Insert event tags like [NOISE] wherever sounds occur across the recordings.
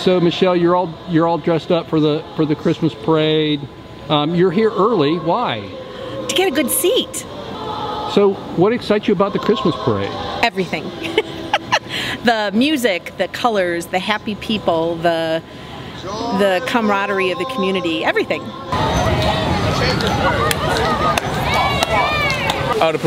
so Michelle, you're all you're all dressed up for the for the Christmas parade. Um, you're here early. Why? To get a good seat. So, what excites you about the Christmas parade? Everything. [LAUGHS] the music, the colors, the happy people, the the camaraderie of the community, everything. Uh, the,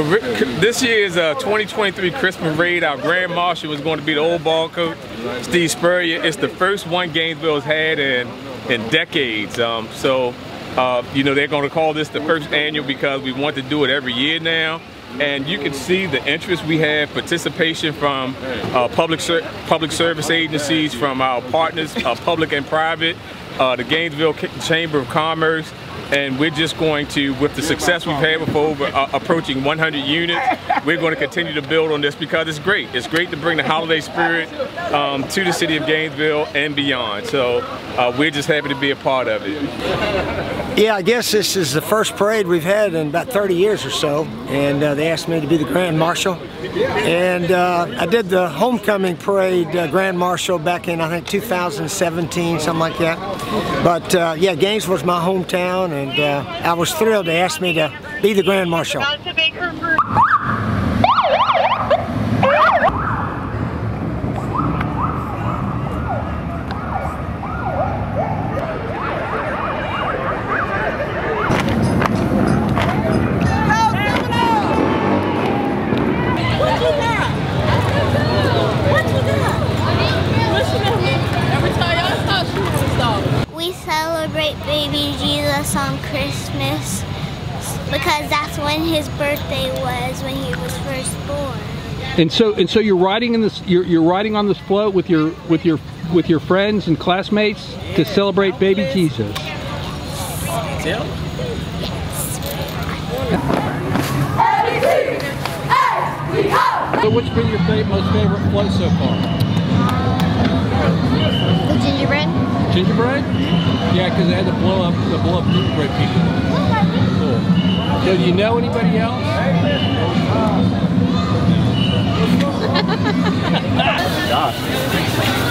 this year is a 2023 Christmas parade. Our Grand Marshal is going to be the old ball coach, Steve Spurrier. It's the first one Gainesville's had in, in decades. Um, so, uh, you know, they're going to call this the first annual because we want to do it every year now. And you can see the interest we have, participation from uh, public ser public service agencies, from our partners, uh, public and private, uh, the Gainesville Chamber of Commerce, and we're just going to, with the success we've had with over uh, approaching 100 units, we're going to continue to build on this because it's great. It's great to bring the holiday spirit um, to the city of Gainesville and beyond. So uh, we're just happy to be a part of it. Yeah, I guess this is the first parade we've had in about 30 years or so, and uh, they asked me to be the Grand Marshal. And uh, I did the homecoming parade uh, Grand Marshal back in, I think, 2017, something like that. But uh, yeah, Gainesville's my hometown, and uh, I was thrilled they asked me to be the Grand Marshal. Celebrate baby Jesus on Christmas because that's when his birthday was when he was first born. And so and so you're riding in this you're, you're riding on this float with your with your with your friends and classmates to celebrate baby Jesus. So what's been your favorite, most favorite float so far? Because they had to blow up the blow up gingerbread people. Cool. So do you know anybody else? [LAUGHS] You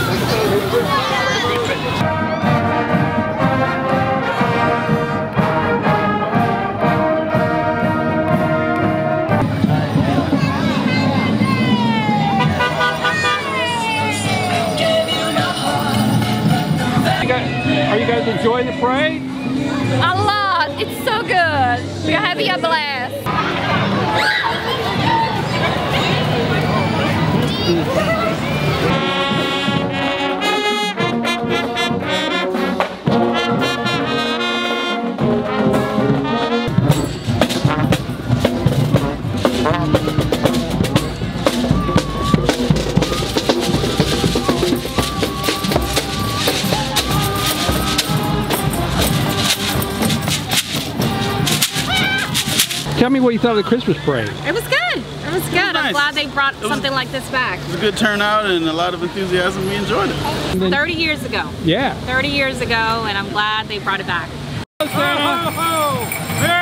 Enjoying the parade? A lot. It's so good. We're having a blast. Tell me what you thought of the Christmas parade. It was good. It was good. I'm glad they brought something like this back. It was a good turnout and a lot of enthusiasm. We enjoyed it. 30 years ago. Yeah. 30 years ago, and I'm glad they brought it back. Merry Christmas! Merry